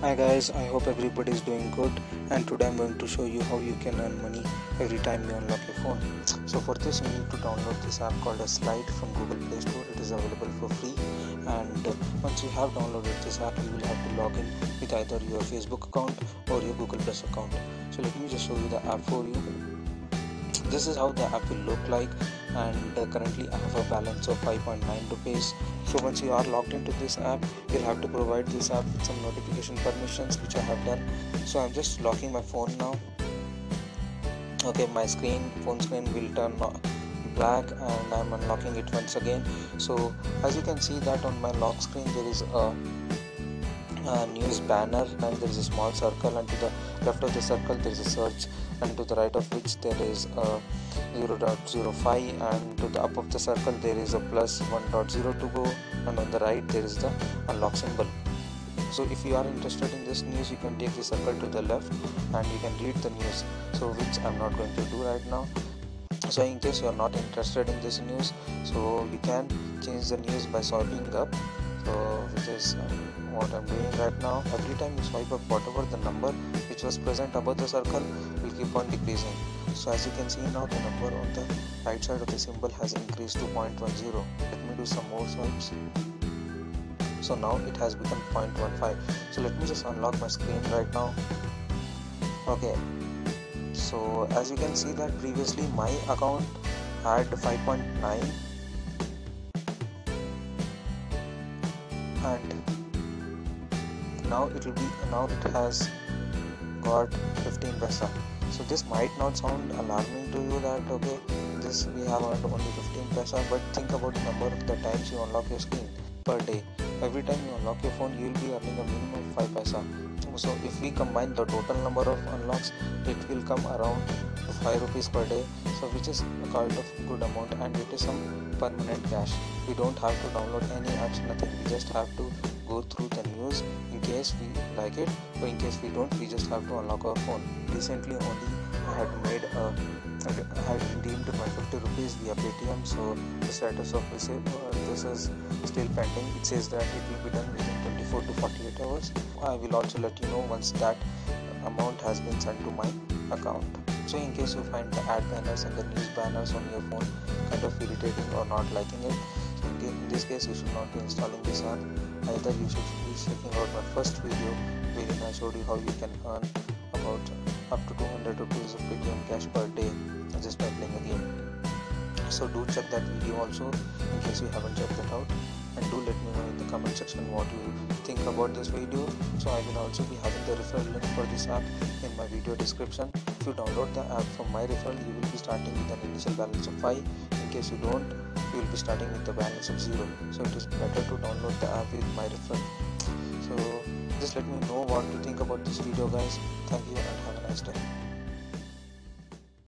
Hi guys, I hope everybody is doing good and today I'm going to show you how you can earn money every time you unlock your phone. So for this you need to download this app called a Slide from Google Play Store. It is available for free and once you have downloaded this app you will have to log in with either your Facebook account or your Google Plus account. So let me just show you the app for you. This is how the app will look like and uh, currently I have a balance of 5.9 rupees. So once you are logged into this app you'll have to provide this app with some notification permissions which I have done. So I'm just locking my phone now. Okay my screen phone screen will turn black and I'm unlocking it once again. So as you can see that on my lock screen there is a uh, news banner and there is a small circle and to the left of the circle there is a search and to the right of which there is a 0.05 and to the up of the circle there is a plus 1.0 to go and on the right there is the unlock symbol. So if you are interested in this news you can take the circle to the left and you can read the news. So which i'm not going to do right now. So in case you are not interested in this news so you can change the news by swiping up. So which is um, what I'm doing right now. Every time you swipe up whatever the number which was present above the circle keep on decreasing so as you can see now the number on the right side of the symbol has increased to 0.10 let me do some more swipes. So now it has become 0.15 so let me just unlock my screen right now. Okay. So as you can see that previously my account had 5.9 and now it will be now it has got 15 paisa so this might not sound alarming to you that okay this we have earned only 15 paisa but think about the number of the times you unlock your screen per day. Every time you unlock your phone you will be earning a minimum of 5 paisa. So if we combine the total number of unlocks it will come around 5 rupees per day. So which is a kind of good amount and it is some permanent cash. We don't have to download any apps nothing. We just have to go through the news in case we like it or in case we don't we just have to unlock our phone. Recently only i had made a I had redeemed my 50 rupees via Paytm so the status of receipt uh, this is still pending. It says that it will be done within 24 to 48 hours. I will also let you know once that amount has been sent to my account. So in case you find the ad banners and the news banners on your phone kind of irritating or not liking it so in this case you should not be installing this app. Either you should be checking out my first video wherein I showed you how you can earn about up to 200 rupees of Paytm cash per day just by playing a game. So do check that video also in case you haven't checked that out. And do let me know in the comment section what you think about this video. So i will also be having the referral link for this app in my video description. If you download the app from my referral you will be starting with an initial balance of 5 in case you don't you will be starting with the balance of 0 so it is better to download the app with my referral. So just let me know what you think about this video guys. Thank you and have a nice day